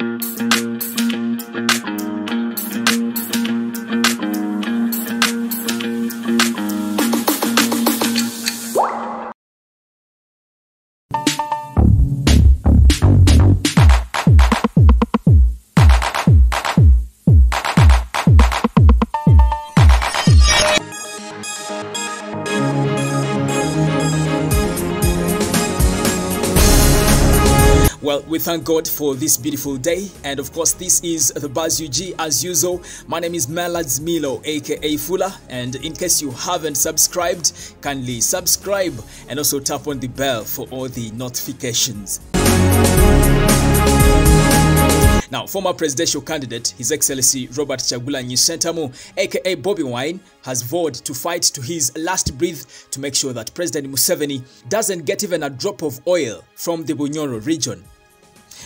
Well, we thank God for this beautiful day. And of course, this is the Buzz UG as usual. My name is Malads Milo, aka Fula. And in case you haven't subscribed, kindly subscribe and also tap on the bell for all the notifications. Now, former presidential candidate, His Excellency Robert Kyagulanyi Ssentamu, aka Bobi Wine, has vowed to fight to his last breath to make sure that President Museveni doesn't get even a drop of oil from the Bunyoro region.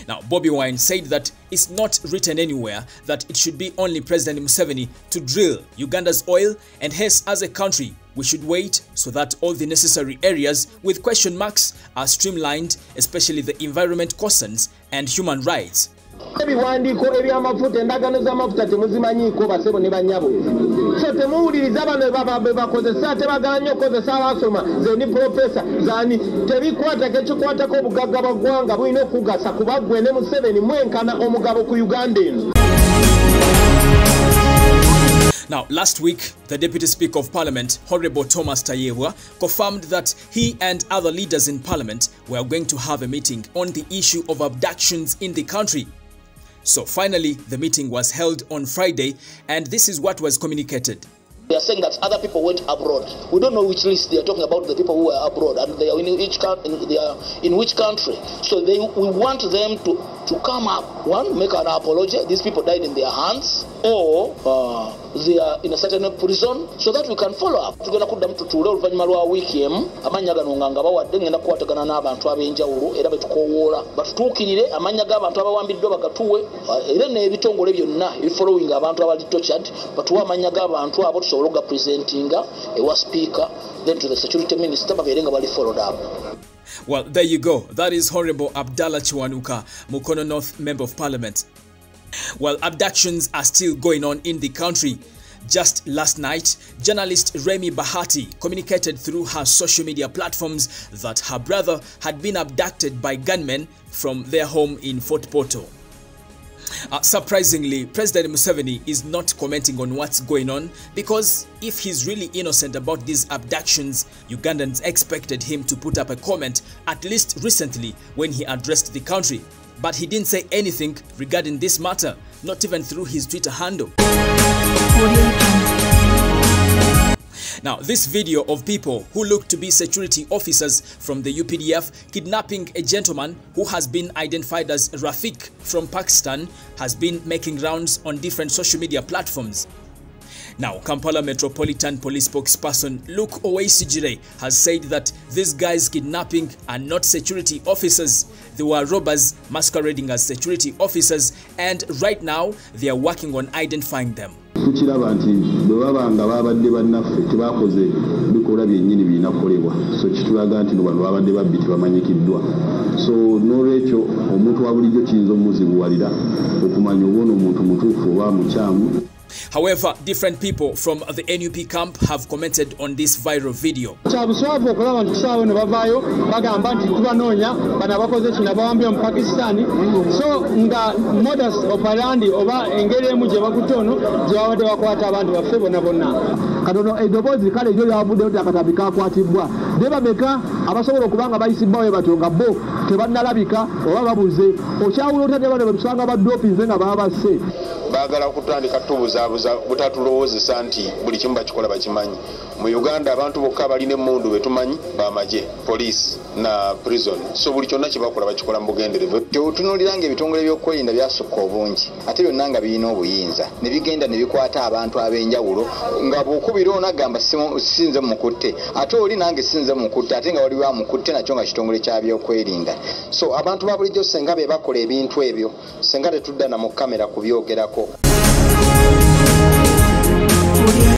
Now, Bobi Wine said that it's not written anywhere that it should be only President Museveni to drill Uganda's oil, and hence, as a country, we should wait so that all the necessary areas with question marks are streamlined, especially the environment concerns and human rights. Ebiwandiiko ebyamafuta endagaano z'amafuta temuzimanyiiko basebo ne banyabo. So temuwuliriza bano bebakozesa be bakozesa ate bagala nnyo okukozesa abasoma zeni profesa zani tebikwatako ekikwatako obugagga bwa ggwanga bulina okugasa kuba ggwe ne museveni mwenkana omugabo ku uganda eno. Now, last week, the Deputy Speaker of Parliament, Honorable Thomas Tayewa, confirmed that he and other leaders in Parliament were going to have a meeting on the issue of abductions in the country. So finally, the meeting was held on Friday, and this is what was communicated. They are saying that other people went abroad. We don't know which list they are talking about. The people who were abroad and they are in each in, they are in which country. So they we want them to to come up. One, make an apology. These people died in their hands, or uh, they are in a certain prison, so that we can follow up. tugenda kuddamu tutuule oluvannyuma lwa wiiki emu amannya gano nga nga bawadde ngenda kukwatagana n'abantu ab'enjawulo era betukoowoola batutuukirire amannya g'abantu abawambiddwa bagatuwe era n'ebitongole byonna ebifollowing abantu abali tortured batuwe amannya g'abantu abo tusobole okugapresentinga ewa speaker then to the security minister babeere nga bali followed up Well, there you go. That is Honorable Abdallah Chiwanuka, Mukono North Member of Parliament. Well, abductions are still going on in the country. Just last night, journalist Remy Bahati communicated through her social media platforms that her brother had been abducted by gunmen from their home in Fort Portal. Uh, surprisingly, President Museveni is not commenting on what's going on because if he's really innocent about these abductions, Ugandans expected him to put up a comment at least recently when he addressed the country. But he didn't say anything regarding this matter, not even through his Twitter handle. Now, this video of people who look to be security officers from the UPDF kidnapping a gentleman who has been identified as Rafiq from Pakistan has been making rounds on different social media platforms. Now, Kampala Metropolitan Police spokesperson Luke Oweisijire has said that these guys kidnapping are not security officers. They were robbers masquerading as security officers and right now they are working on identifying them. tukiraba nti bwe baba babadde bannaffe tebakoze bikola byennyini birina kukolebwa so kitulaga nti no bano babadde babbi tebamanyikiddwa so n'olwekyo omuntu wa bulijjo kiyinza omuzibuwalira okumanya oba ono omuntu mutuufu oba mukyamu However, different people from the NUP camp have commented on this viral video. kya buswavu okulaba nti kusaawo ne bavaayo bagamba nti tubanoonya bano abakoze kino bawambye mu pakisitaani so nga modus operandi oba engeri emu gye bakutte ono gye babadde bakwata abantu baffe bonna bonna. Katono eddoboozi kale eryo lyavuddeyo nti akatambi kakwatibwa naye bameka abasobola okuba nga bayisibwawo batyo nga bo tebannalabika oba babuze. Okyawula otya bano betusanga badopinze nga baba basse baagala kutandika tubuzaabuza butatulowoozesa nti buli kimu bakikola bakimanyi. Mu uganda abantu bokka balina emmundu betumanyi bamagye poliisi na prison. So buli kyonna kyebakola bakikola mu bugenderevu. Teotunuuliranga ebitongole by'okwerinda byasukka obungi ate byonna nga birina obuyinza. Ne bigenda ne bikwata abantu ab'enjawulo nga bw'okubira ono agamba "Simu- sinze mukutte ate oli nange sinze mukutte ate nga wali bamukutte nakyo nga kitongole kya byokwerinda so abantu ba bulijjo senga be bakola ebintu ebyo senga tetudda na mu kamera kubyogerako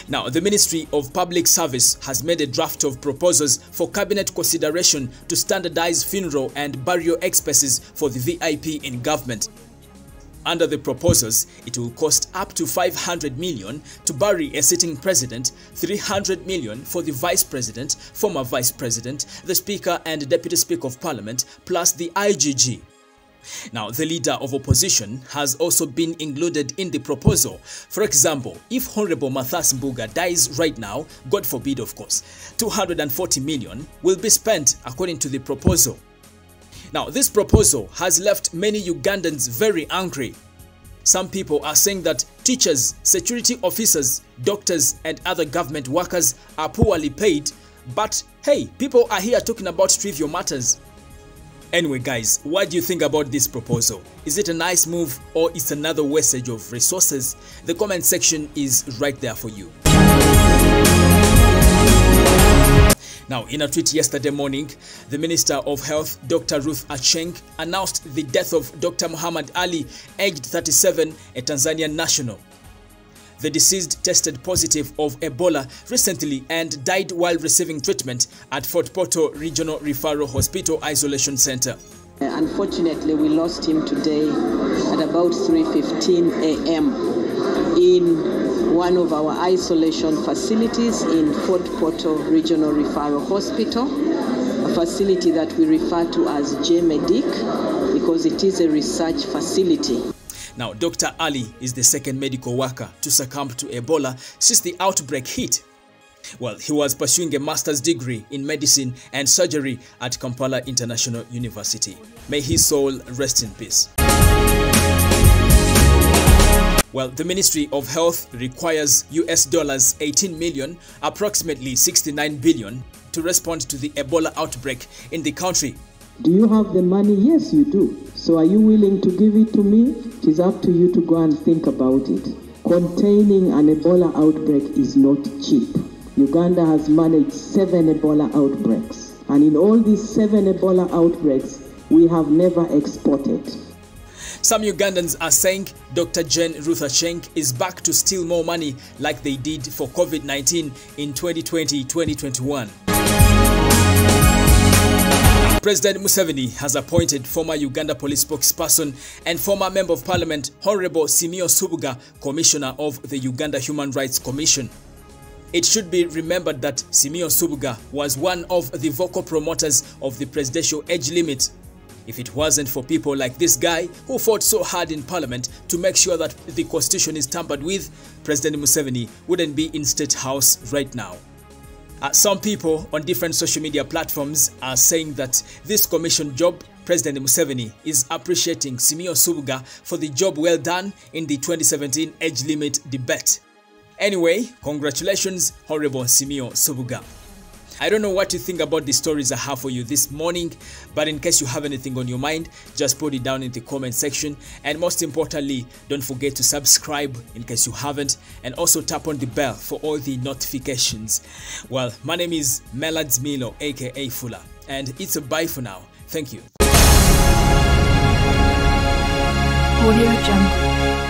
Now, the Ministry of Public Service has made a draft of proposals for cabinet consideration to standardize funeral and burial expenses for the VIP in government. under the proposals, it will cost up to 500 million to bury a sitting president, 300 million for the vice president, former vice president, the speaker and deputy speaker of parliament, plus the IGG. Now, the leader of opposition has also been included in the proposal. For example, if Honorable Mathias Mpuuga dies right now, God forbid of course, 240 million will be spent according to the proposal. Now, this proposal has left many Ugandans very angry. Some people are saying that teachers, security officers, doctors and other government workers are poorly paid, but hey, people are here talking about trivial matters. Anyway guys, what do you think about this proposal? Is it a nice move or is another wastage of resources? The comment section is right there for you. Now, in a tweet yesterday morning, the Minister of Health, Dr. Ruth Aceng, announced the death of Dr. Muhammad Ali, aged 37, a Tanzanian national. The deceased tested positive of Ebola recently and died while receiving treatment at Fort Portal Regional Referral Hospital Isolation Center. Uh, unfortunately, we lost him today at about 3:15 a.m. in one of our isolation facilities in Fort Portal Regional Referral Hospital, a facility that we refer to as JMedic because it is a research facility. Now, Dr. Ali is the second medical worker to succumb to Ebola since the outbreak hit. Well, he was pursuing a master's degree in medicine and surgery at Kampala International University. May his soul rest in peace. Well, the Ministry of Health requires US dollars 18 million, approximately 69 billion, to respond to the Ebola outbreak in the country. Do you have the money? Yes, you do. So are you willing to give it to me? It is up to you to go and think about it. Containing an Ebola outbreak is not cheap. Uganda has managed seven Ebola outbreaks. And in all these seven Ebola outbreaks, we have never exported. Some Ugandans are saying Dr. Jane Ruth Aceng is back to steal more money like they did for COVID-19 in 2020-2021. President Museveni has appointed former Uganda police spokesperson and former member of parliament Honorable Simeo Nsubuga commissioner of the Uganda Human Rights Commission. It should be remembered that Simeo Nsubuga was one of the vocal promoters of the presidential age limit. If it wasn't for people like this guy who fought so hard in parliament to make sure that the constitution is tampered with, President Museveni wouldn't be in State House right now. Uh, some people on different social media platforms are saying that this commission job, President Museveni is appreciating Simeo Nsubuga for the job well done in the 2017 age limit debate. Anyway, congratulations, Honorable Simeo Nsubuga. I don't know what you think about the stories I have for you this morning, but in case you have anything on your mind, just put it down in the comment section. And most importantly, don't forget to subscribe in case you haven't, and also tap on the bell for all the notifications. Well, my name is Melads Milo, aka Fuller, and it's a bye for now. Thank you. Audio Jungle.